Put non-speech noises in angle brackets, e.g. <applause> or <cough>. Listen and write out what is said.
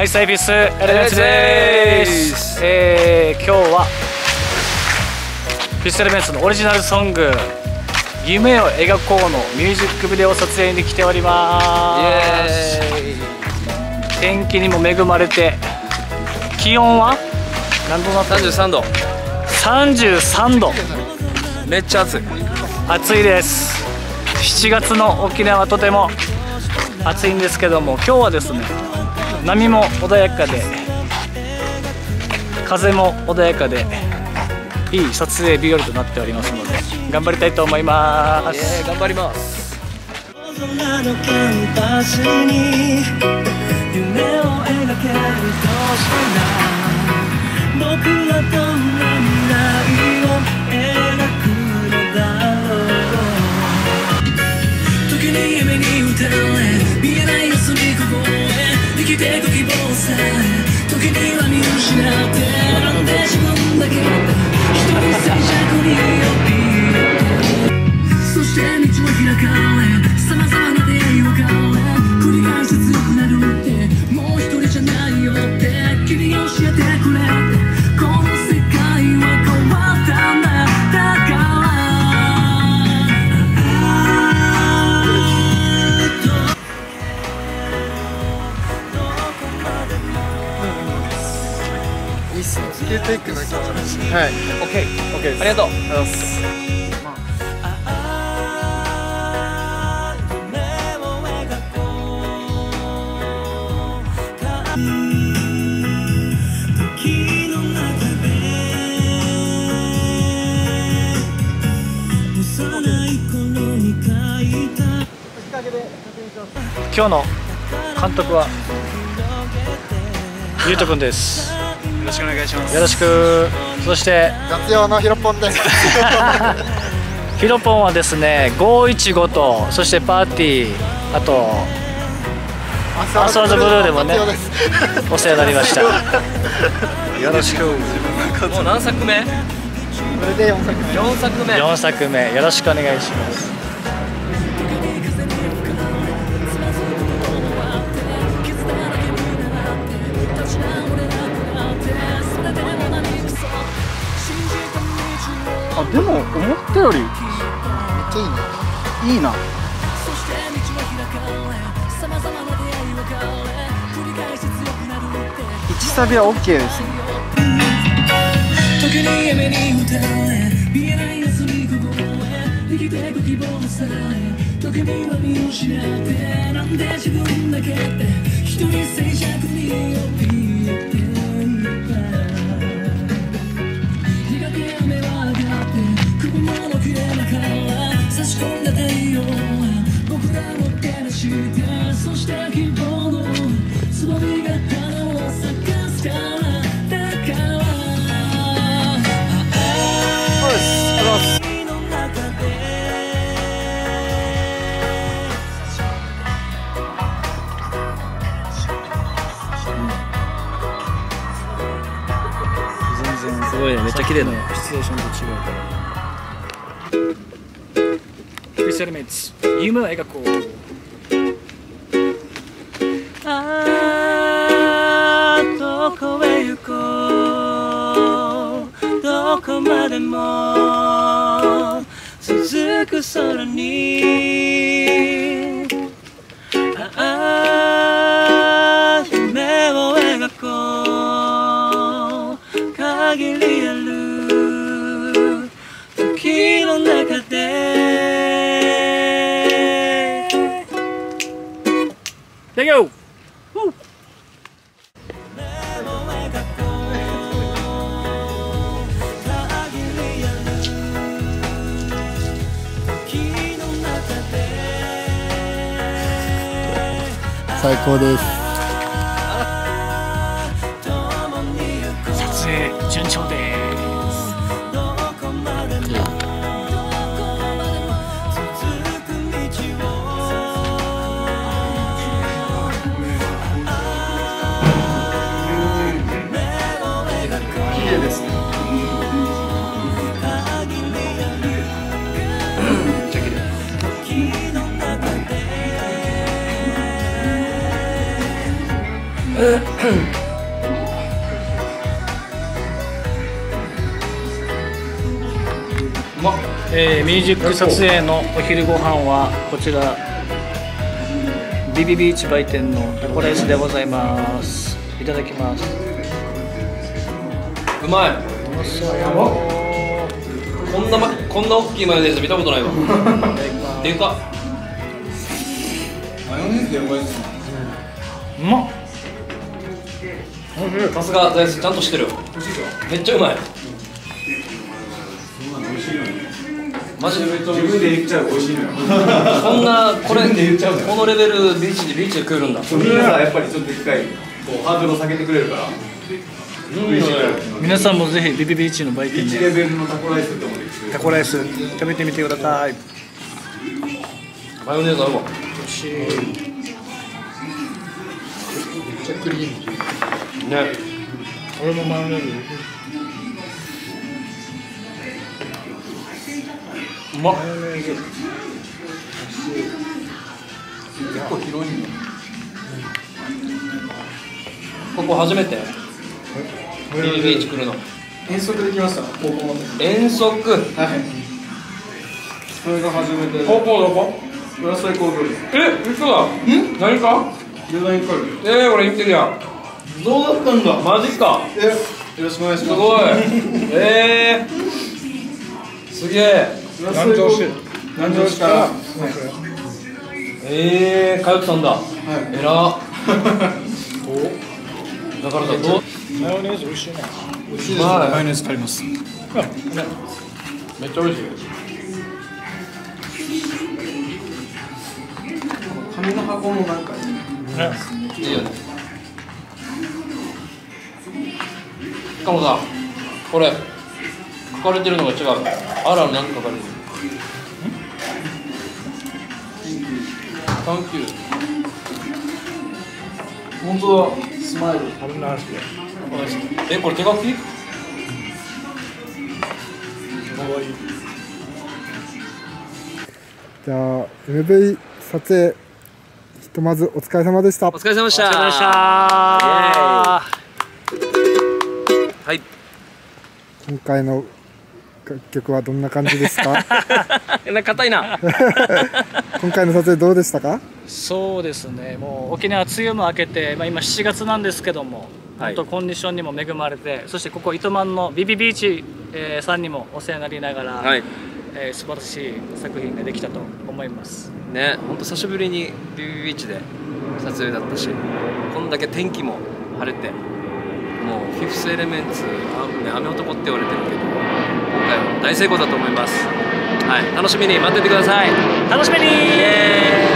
はいサイビスエレメンツです。えー、今日はフィスエレメンツのオリジナルソング「夢を描こう」のミュージックビデオ撮影に来ております。天気にも恵まれて気温は何度なった？33度。33度。めっちゃ暑い。暑いです。7月の沖縄はとても暑いんですけども今日はですね波も穏やかで風も穏やかでいい撮影日和となっておりますので頑張りたいと思います。頑張ります。夢を描けるとしたら僕はどんなす。ねスケートエッグな気持ちはい OK ありがとう時の中で幼い頃に書いた今日の監督はゆうとくんですよろしくお願いします。よろしく。そして。雑用のヒロポンです。<laughs> ヒロポンはですね515とそしてパーティーあとアスワーズブルーでもねお世話になりました。<laughs> よろしく。もう何作目？これで4作目。4作目。4作目よろしくお願いしますあでも思ったよりめっちゃいいね。いいな。1サビは OK ですね時に夢に打たれ見えない休みこぼれ生きていく希望さえ時には見失ってなんで自分だけって一人静寂にしてそして希望のつぼみが花を咲かす。からだからの中で全然すごいね。めっちゃ綺麗だねシチューションと違うから。フィッシュエレメンツ夢を描こう。までも続く空にああ夢を描こう限りある時の中で There you 最高です。撮影順調えーミュージック撮影のお昼ご飯はこちらビビビーチ売店のタコライスでございますいただきますうまいそうやこん。な、ま、こん。な大きいマヨネーズ見たことないわでかマヨネーズやばいっうまっさすが大好きちゃんとしてるめっちゃうまい。マジで自分で言っちゃう美味しいのよ。こんなこれ自分で言っちゃうのよ。このレベルビーチでビーチで食えるんだ。みんなさやっぱりちょっと一回こうハードルを下げてくれるから。皆さんもぜひビビビーチの売店1で。レベルのタコライスタコライス食べてみてください。マヨネーズ合うわね。俺もマヨネーズ。うまっ。結構広いのここ初めて。ビビビーチ来るの。遠足できました？高校まで遠足。はい。それが初めて。高校どこ？浦添工業え嘘だ。ん？何か？デザインえー、俺行ってるやんどうだったんだ。マジか。えよろしくお願いします。すごい。えー、すげえ。南城市。南城市から。えー、通ってたんだ、い。えらっ <laughs> だからさどう？マヨネーズ美味しいね。美味しい。ですねはいマヨネーズ借ります。めっちゃ美味しい。紙の箱もなんかいいいいよねかもさこれ書かれてるのが違う。あらなんて書かれてる。サンキュー。本当だ。スマイル。えこれ手書き？じゃあ MV 撮影ひとまずお疲れ様でした。お疲れ様でした。お疲れ様でしたはい。今回の楽曲はどんな感じですか？<laughs> えな硬いな。<laughs> 今回の撮影どうでしたか？そうですね。もう沖縄梅雨も明けて、まあ、今7月なんですけども、はい。本当コンディションにも恵まれてそしてここ糸満のビビビーチ、えーさんにもお世話になりながら、はい。えー素晴らしい作品ができたと思います。ね本当久しぶりにビビビーチで撮影だったしこんだけ天気も晴れてもうフィフスエレメンツあ、ね、雨男って言われてるけど今回は大成功だと思います。はい楽しみに待っててください。楽しみに